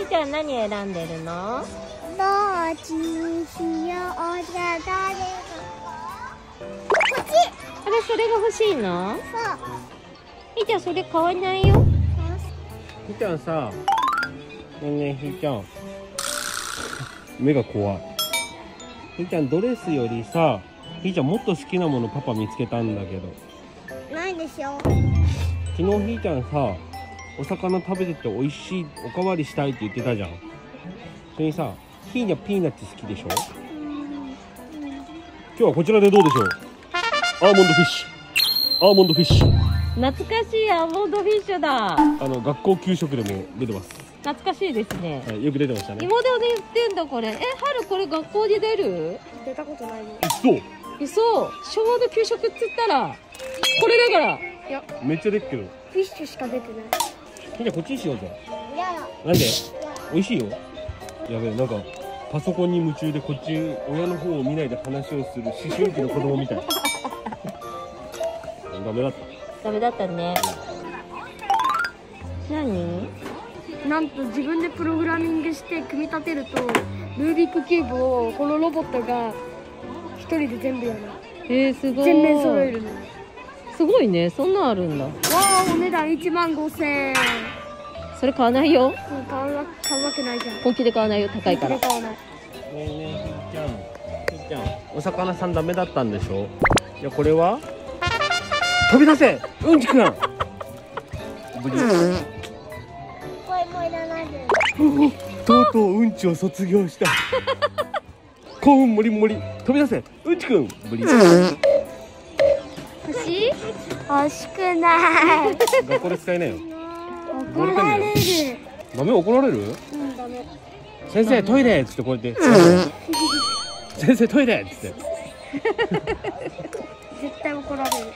ひーちゃん何選んでるの？どっちにしようじゃ誰がこっちあれそれが欲しいの？そう。ひーちゃんそれ買わないよ。ひーちゃんさねえねえひーちゃん。目が怖い。ひーちゃんドレスよりさひーちゃんもっと好きなものパパ見つけたんだけど。ないでしょ。昨日ひーちゃんさお魚食べてて美味しいおかわりしたいって言ってたじゃん。それにさひーにゃピーナッツ好きでしょ？今日はこちらでどうでしょう？アーモンドフィッシュ。アーモンドフィッシュ。懐かしいアーモンドフィッシュだ。あの学校給食でも出てます、懐かしいですね。はい、よく出てましたね。今でも言ってんだこれ。え春これ学校に出る？出たことないよそう嘘。昭和の給食っつったらこれだから。めっちゃ出てるフィッシュしか出てないひーちゃんこっちにしようぜ。なんで？美味しいよ。やべえなんかパソコンに夢中でこっち親の方を見ないで話をする思春期の子供みたい。ダメだった。ダメだったね。何？なんと自分でプログラミングして組み立てるとルービックキューブをこのロボットが一人で全部やる。えー、すごい。全面揃えるの。わすごいね。そんなんあるんだ。あお値段1万5000円。それ買わないよ。買うわ買うわけないじゃん。本気で買わないよ。高いから。買わないねえねえひーちゃん。ひーちゃんお魚さんダメだったんでしょ？いやこれは？飛び出せうんちくん。無事これもいらないで。とうとううんちを卒業した。幸運もりもり。飛び出せうんちくん。無理欲しい？欲しくない。学校で使えないよ怒られる。ダメ？怒られる？うんダメ先生トイレ！っつってこうやって。先生トイレ！っつって。絶対怒られる